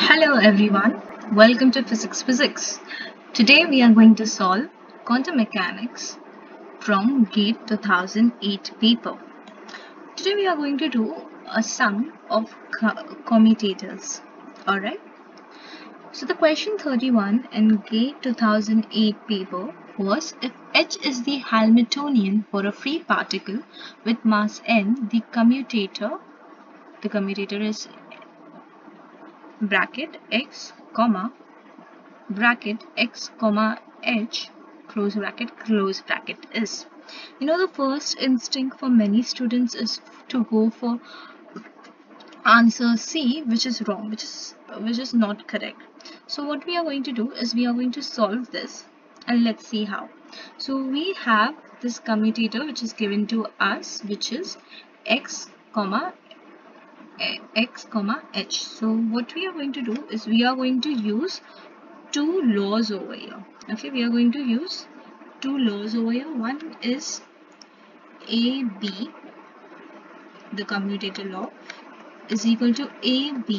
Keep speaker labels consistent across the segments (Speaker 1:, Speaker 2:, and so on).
Speaker 1: Hello everyone, welcome to Physics Physics. Today we are going to solve quantum mechanics from GATE 2008 paper. Today we are going to do a sum of commutators. Alright. So the question 31 in GATE 2008 paper was if H is the Hamiltonian for a free particle with mass m, the commutator, the commutator is bracket x comma bracket x comma h close bracket close bracket is. You know the first instinct for many students is to go for answer c which is wrong which is which is not correct. So what we are going to do is we are going to solve this and let's see how. So we have this commutator which is given to us which is x comma x comma h. So what we are going to do is we are going to use two laws over here. Okay we are going to use two laws over here. One is ab the commutator law is equal to ab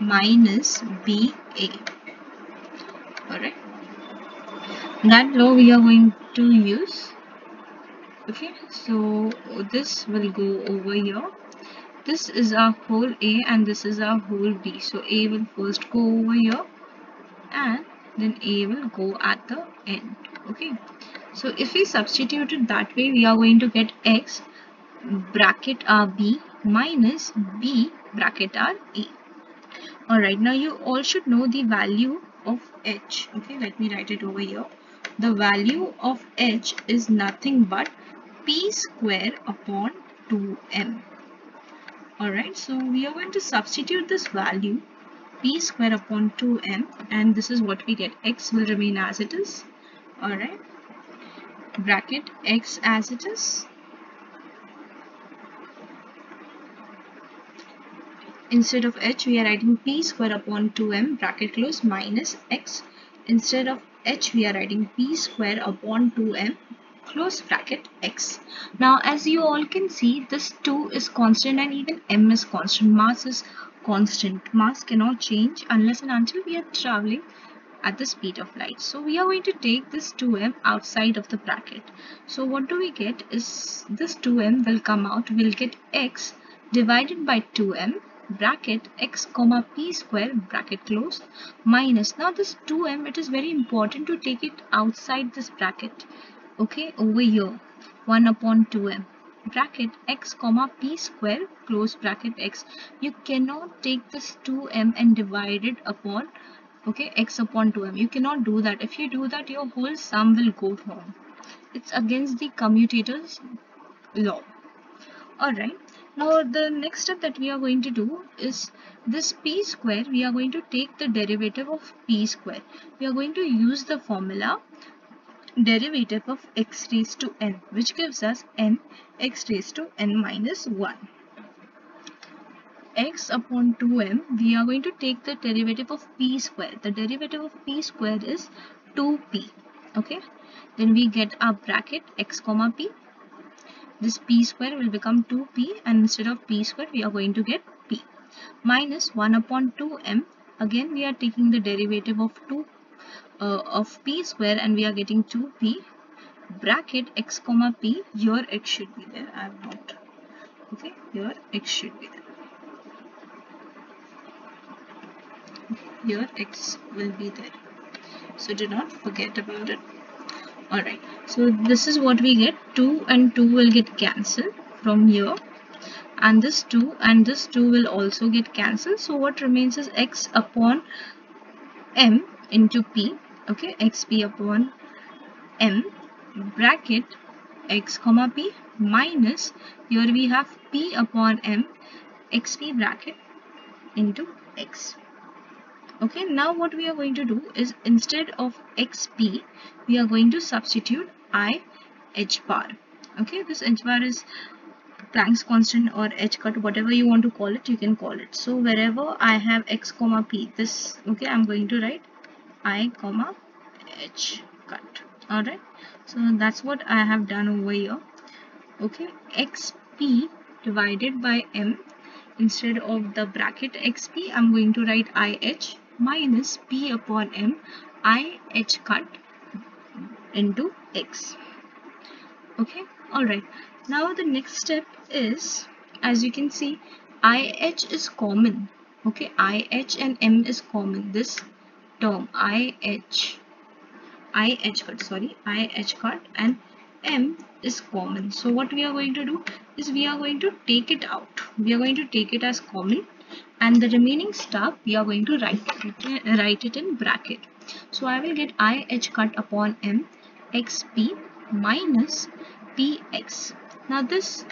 Speaker 1: minus ba alright. That law we are going to use. Okay so this will go over here this is our whole A and this is our whole B. So A will first go over here and then A will go at the end. Okay. So if we substitute it that way, we are going to get X bracket R B minus B bracket R A. Alright, now you all should know the value of H. Okay, let me write it over here. The value of H is nothing but P square upon 2M alright so we are going to substitute this value p square upon 2m and this is what we get. X will remain as it is. Alright bracket x as it is. Instead of h we are writing p square upon 2m bracket close minus x. Instead of h we are writing p square upon 2m close bracket x. Now as you all can see this 2 is constant and even m is constant. Mass is constant. Mass cannot change unless and until we are traveling at the speed of light. So we are going to take this 2m outside of the bracket. So what do we get is this 2m will come out. We'll get x divided by 2m bracket x comma p square bracket close minus now this 2m it is very important to take it outside this bracket okay over here. 1 upon 2m bracket x comma p square close bracket x. You cannot take this 2m and divide it upon okay x upon 2m you cannot do that. If you do that your whole sum will go wrong. It's against the commutator's law. Alright. Now the next step that we are going to do is this p square we are going to take the derivative of p square. We are going to use the formula derivative of x raised to n which gives us n x raised to n minus 1 x upon 2m we are going to take the derivative of p square. The derivative of p square is 2p okay? Then we get our bracket x comma p. This p square will become 2p and instead of p square we are going to get p. Minus 1 upon 2m again we are taking the derivative of 2 uh, of p square and we are getting 2p bracket x comma p your x should be there. I have not okay your x should be there. Your x will be there. So do not forget about it. Alright so this is what we get. 2 and 2 will get cancelled from here and this 2 and this 2 will also get cancelled. So what remains is x upon m into p okay xp upon m bracket x comma p minus here we have p upon m xp bracket into x. Okay now what we are going to do is instead of xp we are going to substitute i h bar. Okay this h bar is Planck's constant or h cut whatever you want to call it you can call it. So wherever I have x comma p this okay I'm going to write i comma h. Cut alright. So that's what I have done over here. Okay. Xp divided by m instead of the bracket xp I'm going to write IH minus p upon m IH cut into x. Okay. Alright. Now the next step is as you can see IH is common. Okay. IH and M is common. This term IH IH cut sorry IH cut and M is common. So what we are going to do is we are going to take it out. We are going to take it as common and the remaining stuff we are going to write it, write it in bracket. So I will get IH cut upon M XP minus PX now this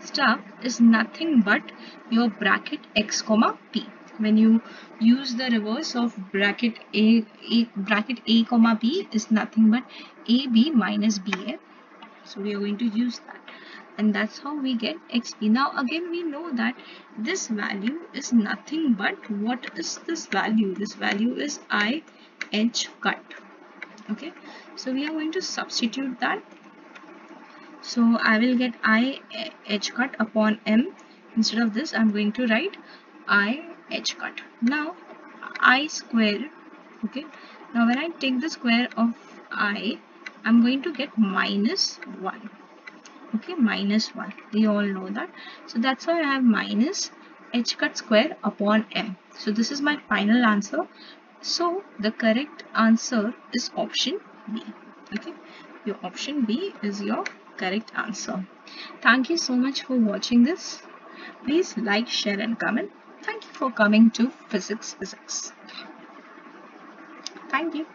Speaker 1: stuff is nothing but your bracket x comma p when you use the reverse of bracket a, a bracket a comma b is nothing but ab minus ba so we are going to use that. And that's how we get xp now again we know that this value is nothing but what is this value? This value is i h cut. Okay? So we are going to substitute that. So I will get I h cut upon m. Instead of this I'm going to write I h cut. Now I square okay? Now when I take the square of I I'm going to get minus 1 okay? Minus 1 we all know that. So that's why I have minus h cut square upon m. So this is my final answer. So the correct answer is option B okay? Your option B is your correct answer. Thank you so much for watching this. Please like, share and comment. Thank you for coming to Physics Physics. Thank you.